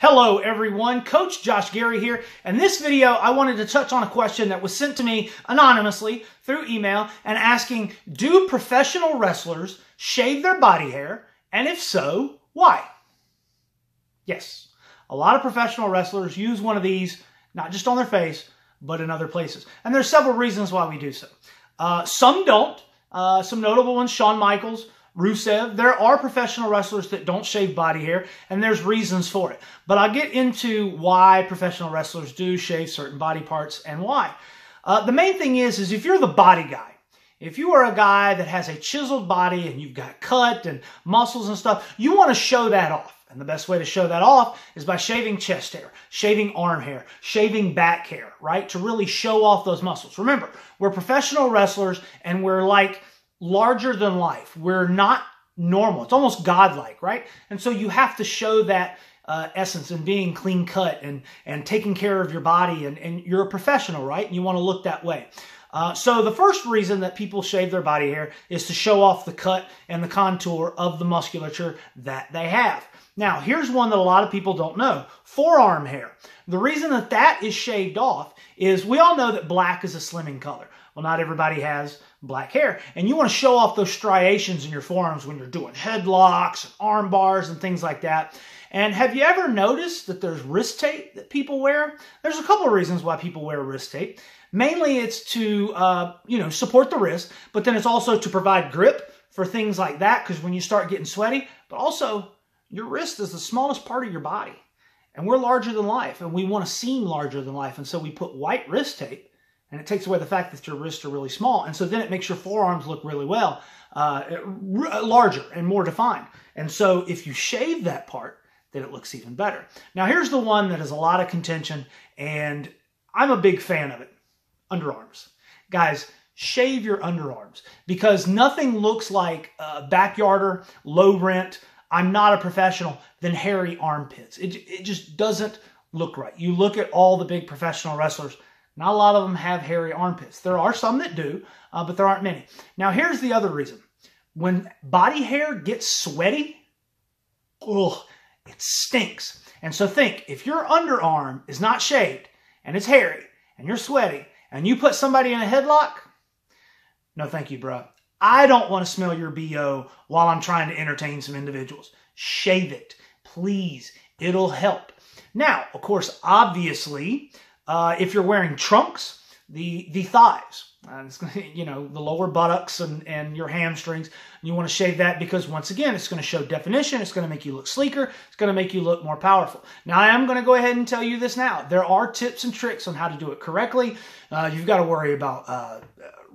Hello everyone, Coach Josh Gerry here. And this video, I wanted to touch on a question that was sent to me anonymously through email and asking, do professional wrestlers shave their body hair? And if so, why? Yes, a lot of professional wrestlers use one of these, not just on their face, but in other places. And there's several reasons why we do so. Uh, some don't. Uh, some notable ones, Shawn Michaels, Rusev. There are professional wrestlers that don't shave body hair, and there's reasons for it. But I'll get into why professional wrestlers do shave certain body parts and why. Uh, the main thing is, is if you're the body guy, if you are a guy that has a chiseled body and you've got cut and muscles and stuff, you want to show that off. And the best way to show that off is by shaving chest hair, shaving arm hair, shaving back hair, right? To really show off those muscles. Remember, we're professional wrestlers and we're like larger than life. We're not normal. It's almost godlike, right? And so you have to show that uh, essence and being clean cut and, and taking care of your body. And, and you're a professional, right? And you want to look that way. Uh, so the first reason that people shave their body hair is to show off the cut and the contour of the musculature that they have. Now, here's one that a lot of people don't know. Forearm hair. The reason that that is shaved off is we all know that black is a slimming color. Well, not everybody has black hair. And you want to show off those striations in your forearms when you're doing headlocks and arm bars and things like that. And have you ever noticed that there's wrist tape that people wear? There's a couple of reasons why people wear wrist tape. Mainly it's to, uh, you know, support the wrist, but then it's also to provide grip for things like that because when you start getting sweaty, but also your wrist is the smallest part of your body. And we're larger than life and we want to seem larger than life. And so we put white wrist tape and it takes away the fact that your wrists are really small. And so then it makes your forearms look really well, uh, larger and more defined. And so if you shave that part, then it looks even better. Now here's the one that has a lot of contention, and I'm a big fan of it. Underarms. Guys, shave your underarms because nothing looks like a backyarder, low rent, I'm not a professional, than hairy armpits. It, it just doesn't look right. You look at all the big professional wrestlers, not a lot of them have hairy armpits. There are some that do, uh, but there aren't many. Now, here's the other reason. When body hair gets sweaty, ugh, it stinks. And so think, if your underarm is not shaved and it's hairy and you're sweaty and you put somebody in a headlock, no thank you, bro. I don't want to smell your BO while I'm trying to entertain some individuals. Shave it, please. It'll help. Now, of course, obviously, uh, if you're wearing trunks, the the thighs, uh, you know, the lower buttocks and, and your hamstrings, you want to shave that because once again, it's going to show definition. It's going to make you look sleeker. It's going to make you look more powerful. Now, I am going to go ahead and tell you this now. There are tips and tricks on how to do it correctly. Uh, you've got to worry about uh,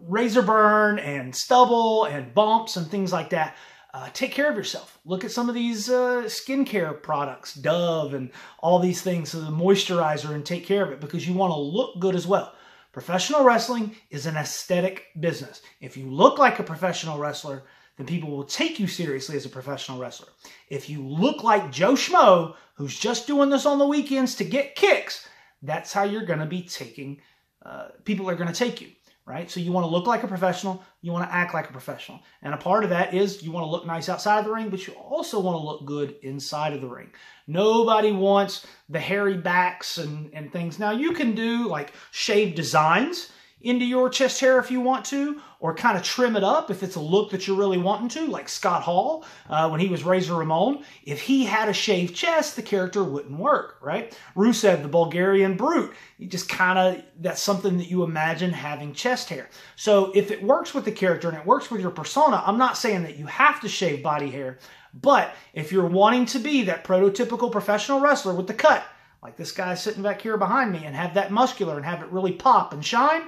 razor burn and stubble and bumps and things like that uh, take care of yourself. Look at some of these uh, skincare products, Dove and all these things, so the moisturizer, and take care of it because you want to look good as well. Professional wrestling is an aesthetic business. If you look like a professional wrestler, then people will take you seriously as a professional wrestler. If you look like Joe Schmo, who's just doing this on the weekends to get kicks, that's how you're going to be taking, uh, people are going to take you right? So you want to look like a professional, you want to act like a professional. And a part of that is you want to look nice outside of the ring, but you also want to look good inside of the ring. Nobody wants the hairy backs and, and things. Now you can do like shave designs into your chest hair if you want to, or kind of trim it up if it's a look that you're really wanting to, like Scott Hall uh, when he was Razor Ramon. If he had a shaved chest, the character wouldn't work, right? Rusev, the Bulgarian Brute, you just kind of, that's something that you imagine having chest hair. So if it works with the character and it works with your persona, I'm not saying that you have to shave body hair, but if you're wanting to be that prototypical professional wrestler with the cut, like this guy sitting back here behind me, and have that muscular and have it really pop and shine,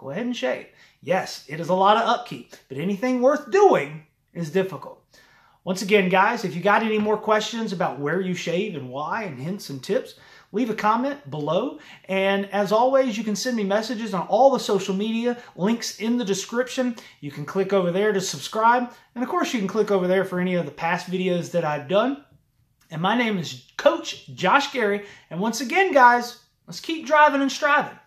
go ahead and shave. Yes, it is a lot of upkeep, but anything worth doing is difficult. Once again, guys, if you got any more questions about where you shave and why and hints and tips, leave a comment below. And as always, you can send me messages on all the social media, links in the description. You can click over there to subscribe. And of course, you can click over there for any of the past videos that I've done. And my name is Coach Josh Gerry. And once again, guys, let's keep driving and striving.